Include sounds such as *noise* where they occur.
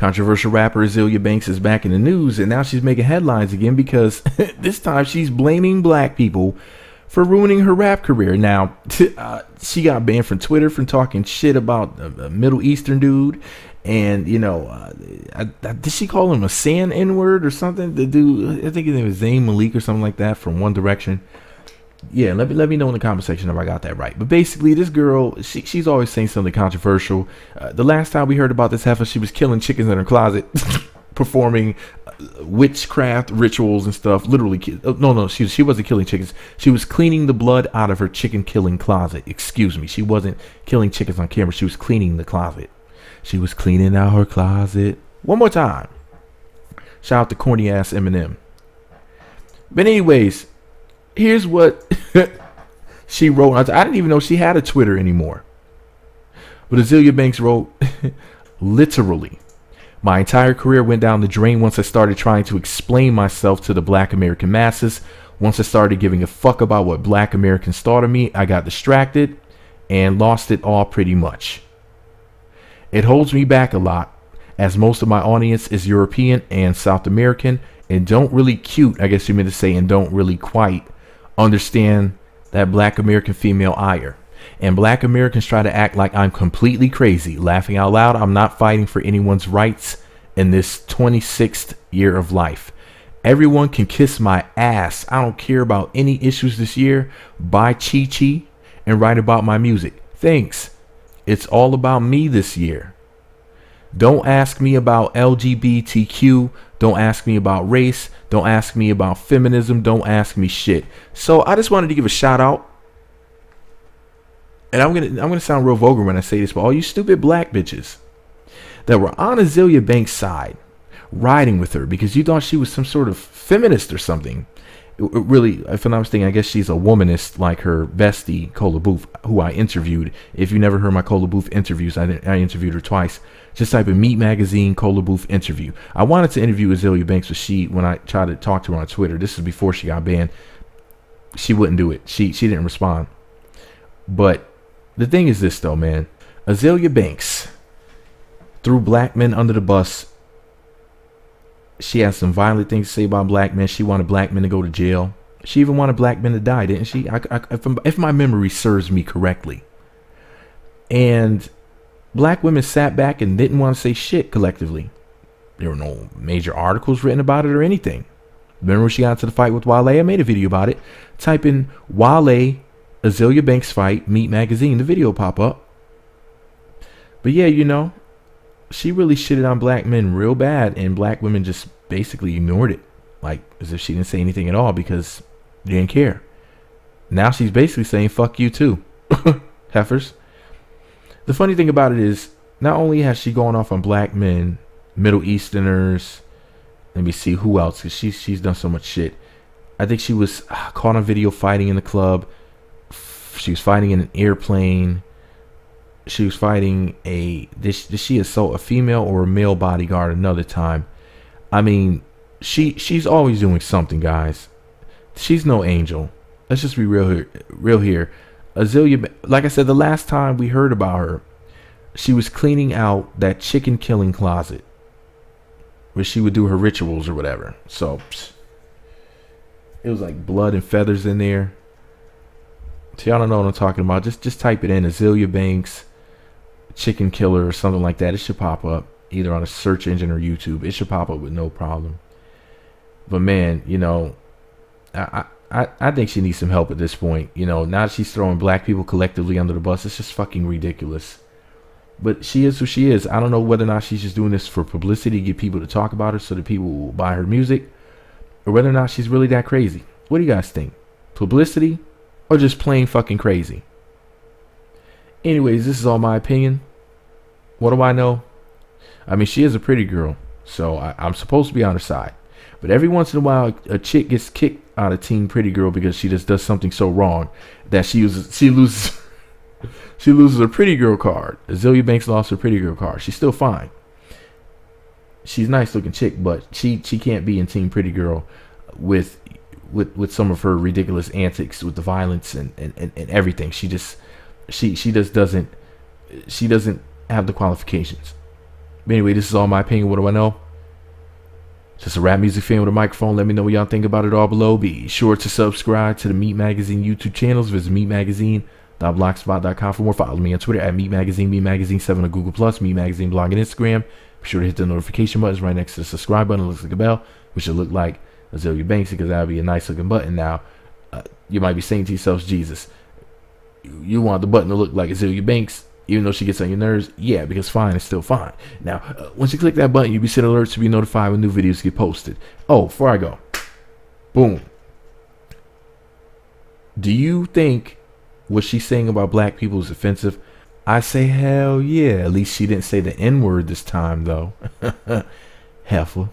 Controversial rapper Azealia Banks is back in the news, and now she's making headlines again because *laughs* this time she's blaming black people for ruining her rap career. Now, *laughs* uh, she got banned from Twitter from talking shit about a, a Middle Eastern dude. And, you know, uh, I, I, did she call him a sand N word or something? The dude, I think his name was Zayn Malik or something like that from One Direction yeah, let me let me know in the comment section if I got that right. But basically, this girl, she, she's always saying something controversial. Uh, the last time we heard about this heifer, she was killing chickens in her closet, *laughs* performing uh, witchcraft rituals and stuff. Literally, uh, no, no, she she wasn't killing chickens. She was cleaning the blood out of her chicken killing closet. Excuse me, she wasn't killing chickens on camera. She was cleaning the closet. She was cleaning out her closet. One more time. Shout out to corny ass Eminem. But anyways, here's what *laughs* she wrote. I didn't even know she had a Twitter anymore. But Azealia Banks wrote, *laughs* literally, my entire career went down the drain once I started trying to explain myself to the black American masses. Once I started giving a fuck about what black Americans thought of me, I got distracted and lost it all pretty much. It holds me back a lot, as most of my audience is European and South American and don't really cute, I guess you meant to say, and don't really quite understand that black American female ire. And black Americans try to act like I'm completely crazy. Laughing out loud, I'm not fighting for anyone's rights in this 26th year of life. Everyone can kiss my ass. I don't care about any issues this year. Buy Chi Chi and write about my music. Thanks. It's all about me this year. Don't ask me about LGBTQ. Don't ask me about race. Don't ask me about feminism. Don't ask me shit. So I just wanted to give a shout out. And I'm gonna I'm gonna sound real vulgar when I say this, but all you stupid black bitches that were on Azealia Banks' side, riding with her because you thought she was some sort of feminist or something. Really, if I'm not mistaken, I guess she's a womanist like her bestie Kola Boof, who I interviewed. If you never heard my Kola Boof interviews, I, I interviewed her twice. Just type in MEET Magazine Kola Boof interview. I wanted to interview Azealia Banks, but she, when I tried to talk to her on Twitter, this is before she got banned, she wouldn't do it. She she didn't respond. But the thing is this though, man. Azealia Banks threw black men under the bus. She had some violent things to say about black men. She wanted black men to go to jail. She even wanted black men to die, didn't she? I, I, if, if my memory serves me correctly. And black women sat back and didn't want to say shit collectively. There were no major articles written about it or anything. Remember when she got into the fight with Wale? I made a video about it. Type in Wale Azealia Banks fight, MEET Magazine, the video pop up. But yeah, you know, she really shitted on black men real bad, and black women just basically ignored it. Like, as if she didn't say anything at all because they didn't care. Now she's basically saying, fuck you too, *laughs* heifers. The funny thing about it is, not only has she gone off on black men, Middle Easterners, let me see who else, because she's, she's done so much shit. I think she was uh, caught on video fighting in the club. She was fighting in an airplane. She was fighting a. Did she, did she assault a female or a male bodyguard another time? I mean, she she's always doing something, guys. She's no angel. Let's just be real here. Real here. Azealia, like I said, the last time we heard about her, she was cleaning out that chicken killing closet where she would do her rituals or whatever. So it was like blood and feathers in there. So y'all don't know what I'm talking about. Just just type it in Azealia Banks chicken killer or something like that. It should pop up either on a search engine or YouTube. It should pop up with no problem. But man, you know, I, I, I think she needs some help at this point. You know, now she's throwing black people collectively under the bus. It's just fucking ridiculous. But she is who she is. I don't know whether or not she's just doing this for publicity to get people to talk about her so that people will buy her music, or whether or not she's really that crazy. What do you guys think? Publicity or just plain fucking crazy? Anyways, this is all my opinion. What do I know? I mean, she is a pretty girl, so I, am supposed to be on her side. But every once in a while, a chick gets kicked out of Team Pretty Girl because she just does something so wrong that she uses, she loses *laughs* she loses her Pretty Girl card. Azealia Banks lost her Pretty Girl card. She's still fine. She's a nice looking chick, but she she can't be in Team Pretty Girl with with with some of her ridiculous antics with the violence and, and, and, and everything. She just she she just doesn't she doesn't have the qualifications. But anyway, this is all my opinion. What do I know? Just a rap music fan with a microphone. Let me know what y'all think about it all below. Be sure to subscribe to the MEET Magazine YouTube channels. Visit meetmagazine.blogspot.com for more. Follow me on Twitter at MEET Magazine, MEET Magazine 7 on Google Plus, MEET Magazine blog and Instagram. Be sure to hit the notification buttons right next to the subscribe button. It looks like a bell, which should look like Azealia Banks because that would be a nice looking button. Now, uh, you might be saying to yourself, Jesus, you want the button to look like Azealia Banks even though she gets on your nerves, yeah, because fine is still fine. Now, uh, once you click that button, you'll be set alerts to be notified when new videos get posted. Oh, before I go, boom. Do you think what she's saying about black people is offensive? I say hell yeah. At least she didn't say the N word this time, though. *laughs* Heifer.